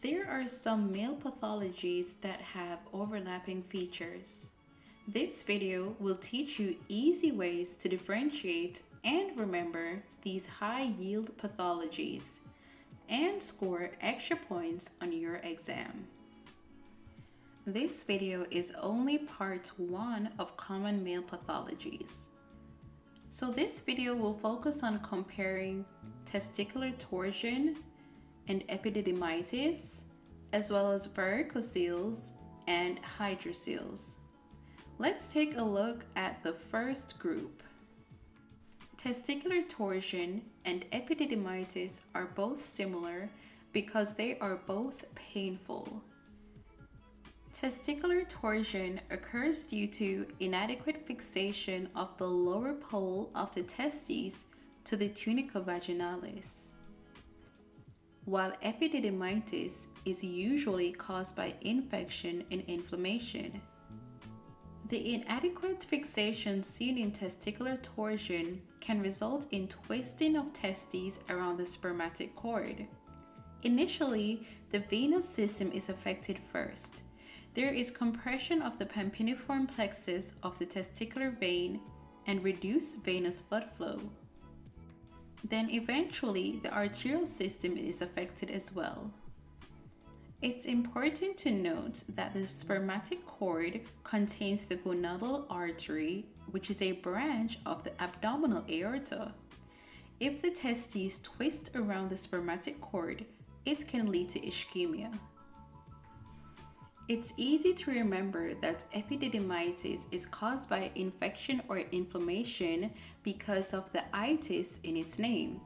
There are some male pathologies that have overlapping features. This video will teach you easy ways to differentiate and remember these high yield pathologies and score extra points on your exam. This video is only part one of common male pathologies. So this video will focus on comparing testicular torsion and epididymitis, as well as varicoceles and hydrocele. Let's take a look at the first group. Testicular torsion and epididymitis are both similar because they are both painful. Testicular torsion occurs due to inadequate fixation of the lower pole of the testes to the tunica vaginalis, while epididymitis is usually caused by infection and inflammation. The inadequate fixation seen in testicular torsion can result in twisting of testes around the spermatic cord. Initially, the venous system is affected first, there is compression of the pampiniform plexus of the testicular vein and reduced venous blood flow. Then eventually the arterial system is affected as well. It's important to note that the spermatic cord contains the gonadal artery, which is a branch of the abdominal aorta. If the testes twist around the spermatic cord, it can lead to ischemia. It's easy to remember that epididymitis is caused by infection or inflammation because of the itis in its name.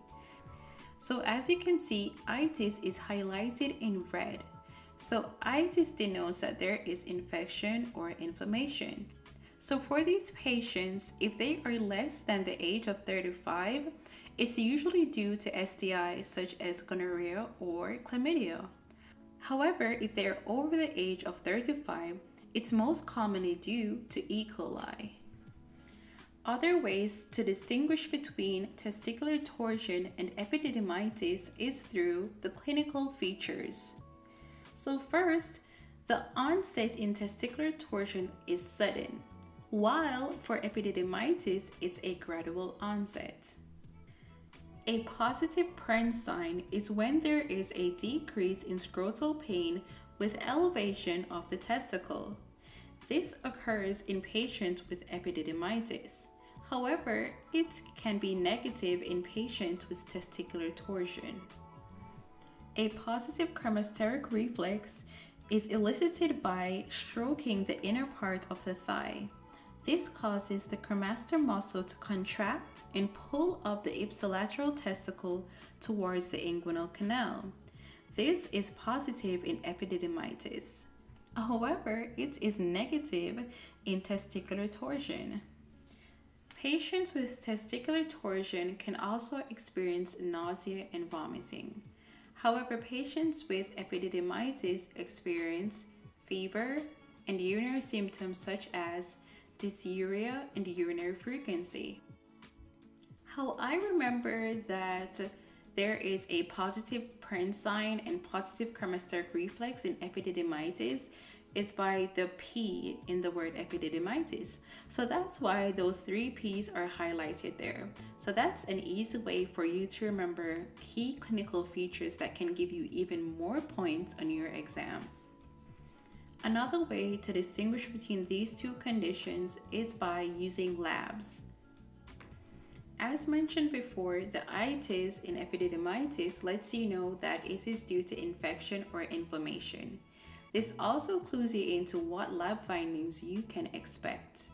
So as you can see, itis is highlighted in red. So itis denotes that there is infection or inflammation. So for these patients, if they are less than the age of 35, it's usually due to STIs such as gonorrhea or chlamydia. However, if they are over the age of 35, it's most commonly due to E. coli. Other ways to distinguish between testicular torsion and epididymitis is through the clinical features. So first, the onset in testicular torsion is sudden, while for epididymitis, it's a gradual onset. A positive Prehn sign is when there is a decrease in scrotal pain with elevation of the testicle. This occurs in patients with epididymitis. However, it can be negative in patients with testicular torsion. A positive cremasteric reflex is elicited by stroking the inner part of the thigh. This causes the cremaster muscle to contract and pull up the ipsilateral testicle towards the inguinal canal. This is positive in epididymitis. However, it is negative in testicular torsion. Patients with testicular torsion can also experience nausea and vomiting. However, patients with epididymitis experience fever and urinary symptoms such as dysuria, and urinary frequency. How I remember that there is a positive Prehn sign and positive cremasteric reflex in epididymitis is by the P in the word epididymitis. So that's why those three P's are highlighted there. So that's an easy way for you to remember key clinical features that can give you even more points on your exam. Another way to distinguish between these two conditions is by using labs. As mentioned before, the itis in epididymitis lets you know that it is due to infection or inflammation. This also clues you into what lab findings you can expect.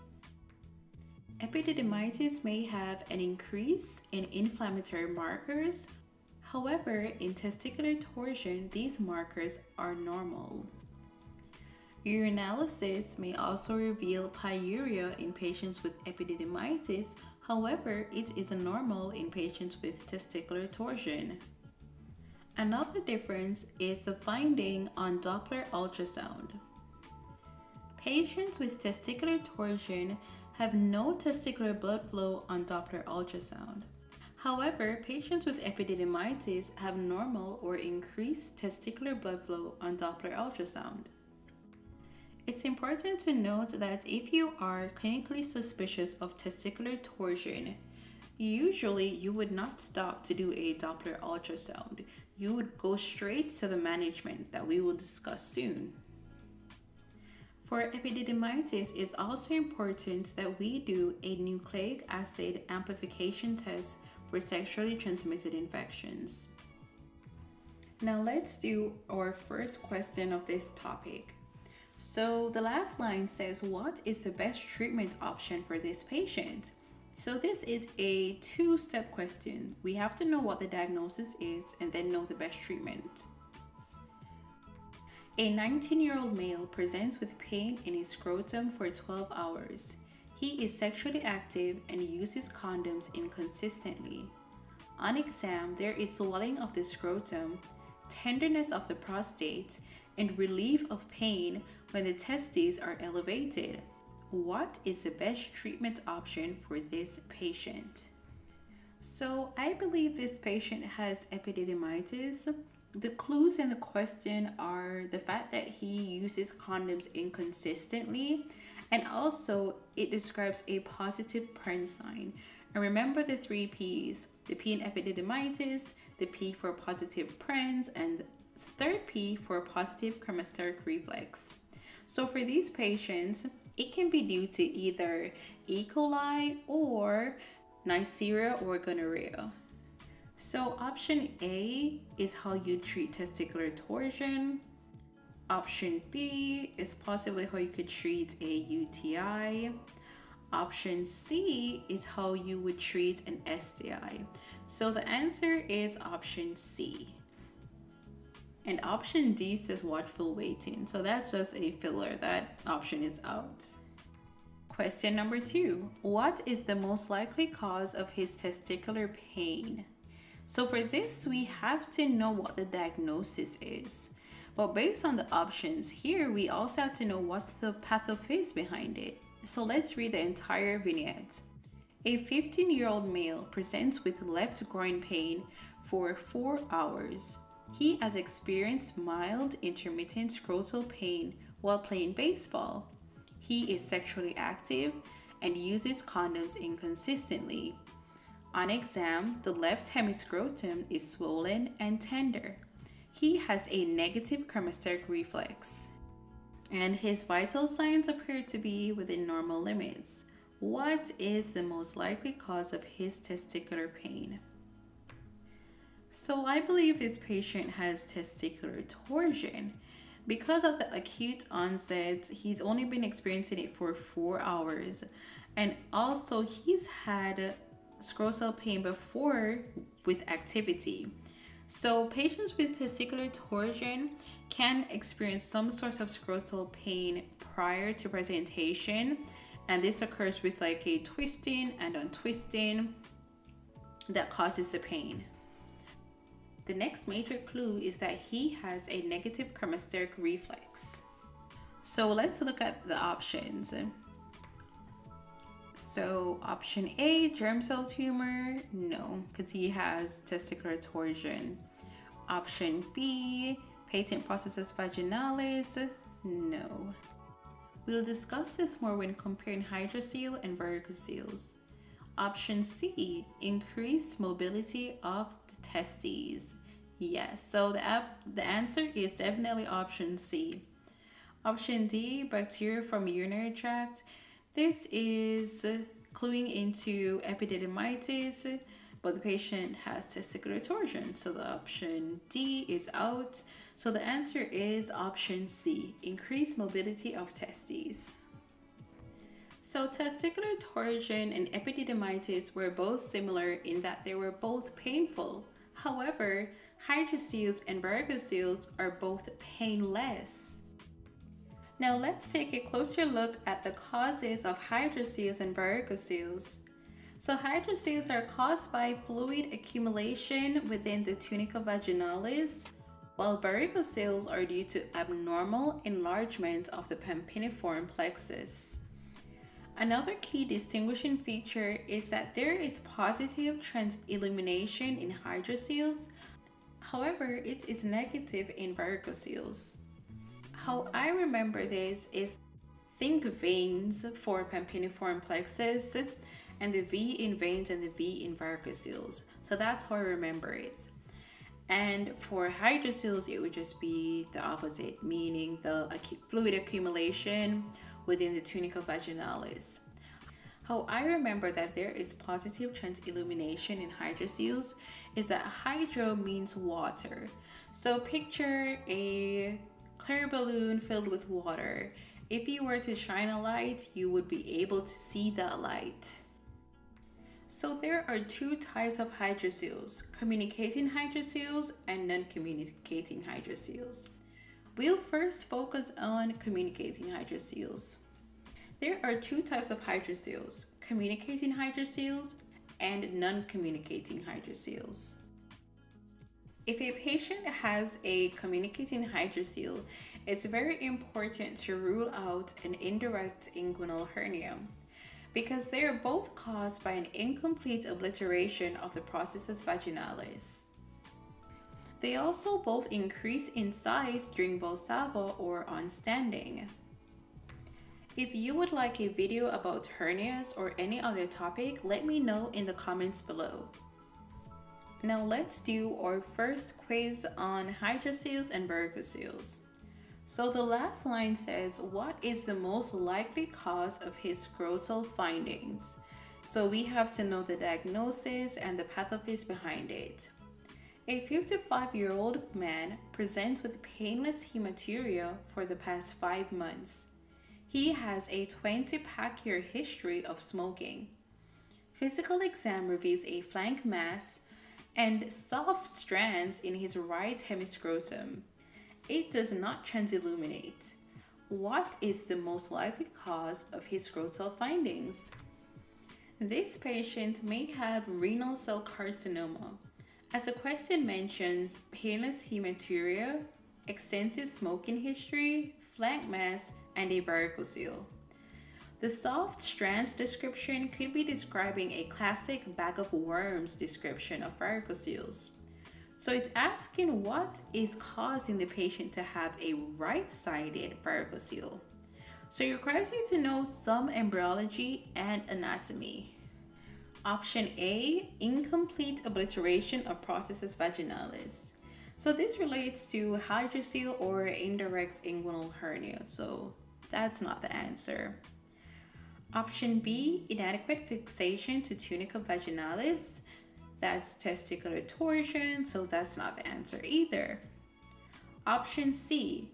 Epididymitis may have an increase in inflammatory markers. However, in testicular torsion, these markers are normal. Urinalysis may also reveal pyuria in patients with epididymitis, however, it is normal in patients with testicular torsion. Another difference is the finding on Doppler ultrasound. Patients with testicular torsion have no testicular blood flow on Doppler ultrasound. However, patients with epididymitis have normal or increased testicular blood flow on Doppler ultrasound. It's important to note that if you are clinically suspicious of testicular torsion, usually you would not stop to do a Doppler ultrasound. You would go straight to the management that we will discuss soon. For epididymitis, it's also important that we do a nucleic acid amplification test for sexually transmitted infections. Now let's do our first question of this topic. So the last line says, what is the best treatment option for this patient? So this is a two-step question. We have to know what the diagnosis is and then know the best treatment. A 19-year-old male presents with pain in his scrotum for 12 hours. He is sexually active and uses condoms inconsistently. On exam, there is swelling of the scrotum, tenderness of the prostate, and relief of pain when the testes are elevated. What is the best treatment option for this patient? So, I believe this patient has epididymitis. The clues in the question are the fact that he uses condoms inconsistently, and also it describes a positive Prehn sign. And remember the three P's the P in epididymitis, the P for positive Prehn's, and the third P for positive cremasteric reflex. So for these patients, it can be due to either E. coli or Neisseria or gonorrhea. So option A is how you treat testicular torsion. Option B is possibly how you could treat a UTI. Option C is how you would treat an STI. So the answer is option C. And option D says watchful waiting. So that's just a filler. That option is out. Question number two What is the most likely cause of his testicular pain? So for this, we have to know what the diagnosis is. But based on the options here, we also have to know what's the pathophase behind it. So let's read the entire vignette. A 15 year old male presents with left groin pain for four hours. He has experienced mild intermittent scrotal pain while playing baseball. He is sexually active and uses condoms inconsistently. On exam, the left hemiscrotum is swollen and tender. He has a negative cremasteric reflex and his vital signs appear to be within normal limits. What is the most likely cause of his testicular pain? So, I believe this patient has testicular torsion. Because of the acute onset, he's only been experiencing it for four hours, and also he's had scrotal pain before with activity. So, patients with testicular torsion can experience some sort of scrotal pain prior to presentation, and this occurs with like a twisting and untwisting that causes the pain. The next major clue is that he has a negative cremasteric reflex. So let's look at the options. So option A, germ cell tumor, no, because he has testicular torsion. Option B, patent processus vaginalis, no. We'll discuss this more when comparing hydrocele and varicoceles. Option C, increased mobility of the testes. Yes, so the, app, the answer is definitely option C. Option D, bacteria from urinary tract. This is cluing into epididymitis, but the patient has testicular torsion. So the option D is out. So the answer is option C, increased mobility of testes. So testicular torsion and epididymitis were both similar in that they were both painful. However, hydroceles and varicoceles are both painless. Now let's take a closer look at the causes of hydroceles and varicoceles. So hydroceles are caused by fluid accumulation within the tunica vaginalis, while varicoceles are due to abnormal enlargement of the pampiniform plexus. Another key distinguishing feature is that there is positive transillumination in hydrocele, however, it is negative in varicocele. How I remember this is think veins for pampiniform plexus and the V in veins and the V in varicoceles. So that's how I remember it. And for hydrocele, it would just be the opposite, meaning the fluid accumulation within the tunica vaginalis. How I remember that there is positive transillumination in hydrocele is that hydro means water. So picture a clear balloon filled with water. If you were to shine a light, you would be able to see that light. So there are two types of hydroceles, communicating hydroceles and non-communicating hydroceles. We'll first focus on communicating hydroceles. There are two types of hydroceles, communicating hydroceles and non-communicating hydroceles. If a patient has a communicating hydrocele, it's very important to rule out an indirect inguinal hernia because they are both caused by an incomplete obliteration of the processus vaginalis. They also both increase in size during Valsalva or on standing. If you would like a video about hernias or any other topic, let me know in the comments below. Now let's do our first quiz on hydroceles and varicoceles. So the last line says, what is the most likely cause of his scrotal findings? So we have to know the diagnosis and the pathophys behind it. A 55 year old man presents with painless hematuria for the past five months. He has a 20 pack year history of smoking. Physical exam reveals a flank mass and soft strands in his right hemiscrotum it does not transilluminate. What is the most likely cause of his scrotal findings? This patient may have renal cell carcinoma. As the question mentions, painless hematuria, extensive smoking history, flank mass, and a varicocele. The soft strands description could be describing a classic bag of worms description of varicoceles. So it's asking what is causing the patient to have a right-sided varicocele. So it requires you to know some embryology and anatomy. Option A, incomplete obliteration of processus vaginalis. So this relates to hydrocele or indirect inguinal hernia. So that's not the answer. Option B, inadequate fixation to tunica vaginalis. That's testicular torsion, so that's not the answer either. Option C,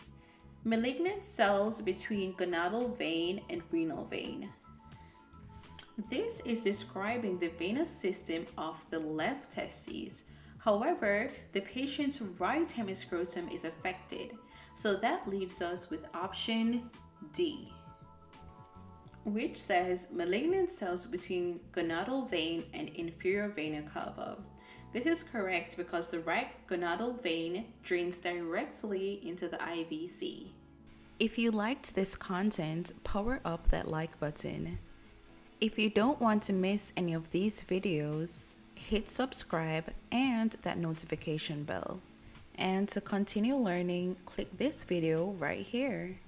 malignant cells between gonadal vein and renal vein. This is describing the venous system of the left testes. However, the patient's right hemiscrotum is affected, so that leaves us with option D which says malignant cells between gonadal vein and inferior vena cava. This is correct because the right gonadal vein drains directly into the IVC. If you liked this content, power up that like button. If you don't want to miss any of these videos, hit subscribe and that notification bell. And to continue learning, click this video right here.